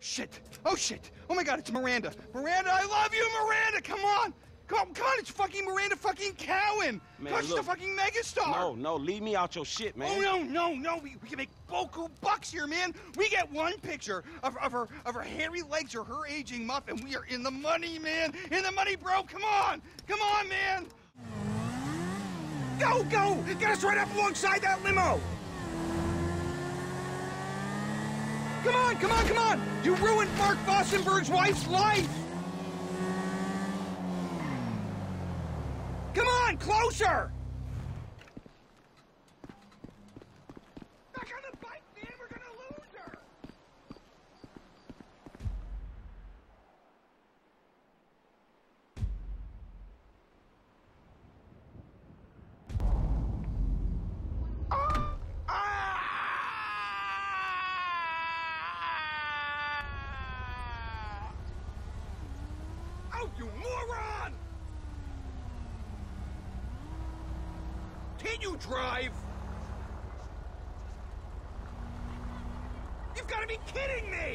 Shit. Oh shit. Oh my god, it's Miranda. Miranda, I love you, Miranda. Come on. Come on, come on, it's fucking Miranda fucking Cowan. Man, she's a fucking megastar. No, no, leave me out your shit, man. Oh no, no, no! We, we can make boku bucks here, man. We get one picture of, of her of her hairy legs or her aging muff, and we are in the money, man. In the money, bro. Come on, come on, man. Go, go! Get us right up alongside that limo. Come on, come on, come on! You ruined Mark Fossenberg's wife's life. Come on, closer! Back on the bike, man! We're gonna lose her! You moron! Can you drive? You've got to be kidding me!